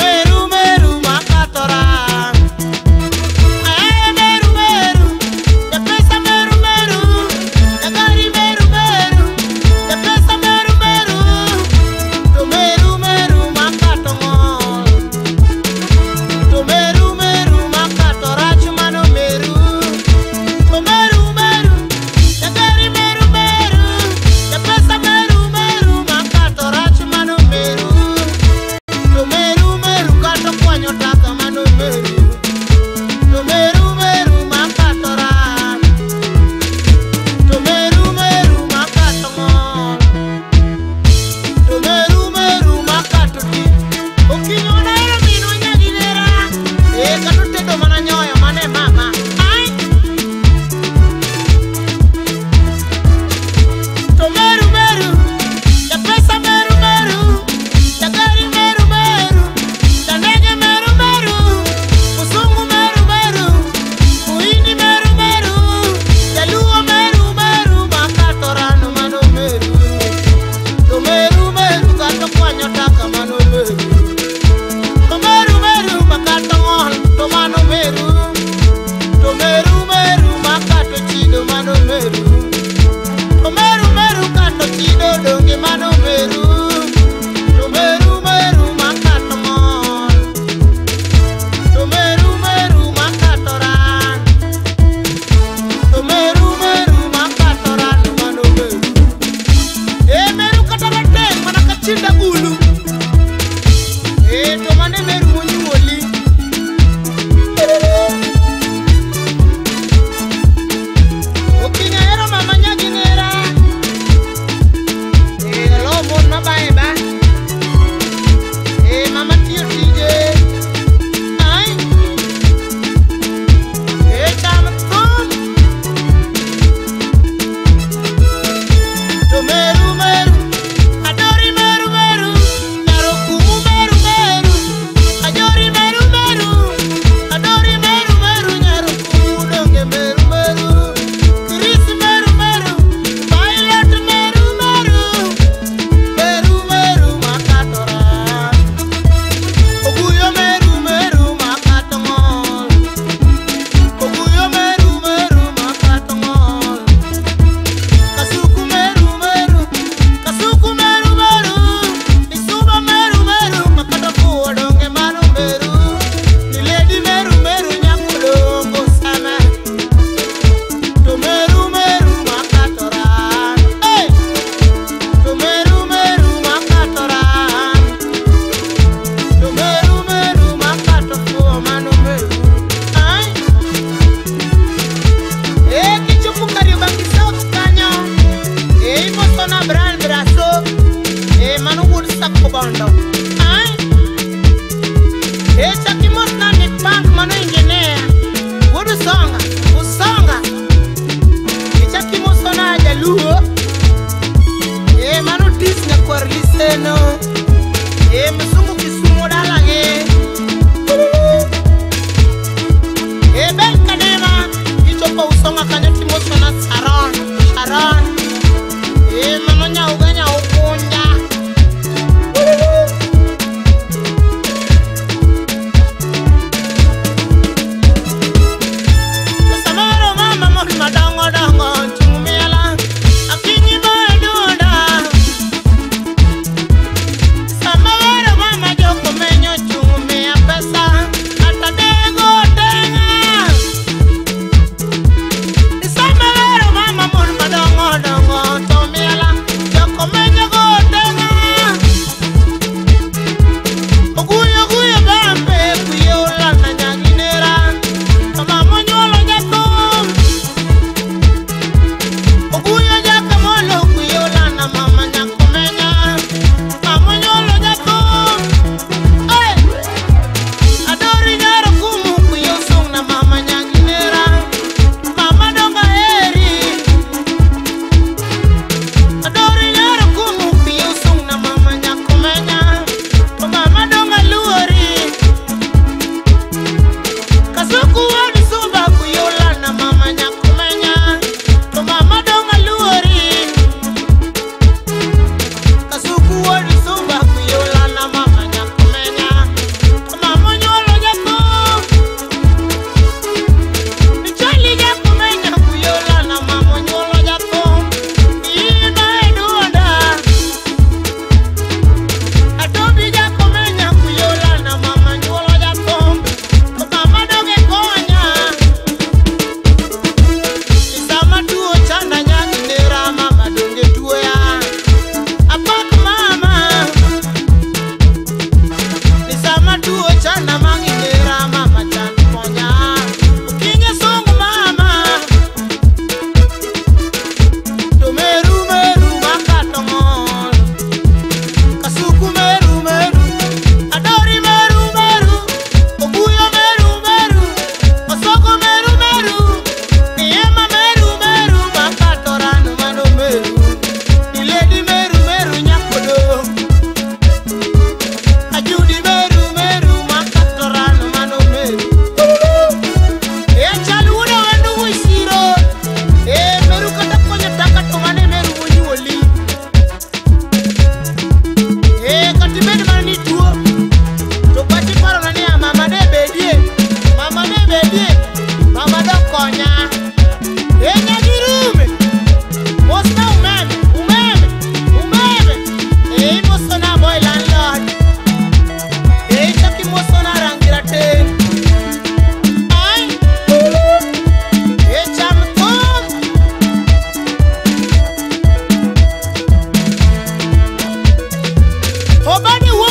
man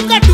nunca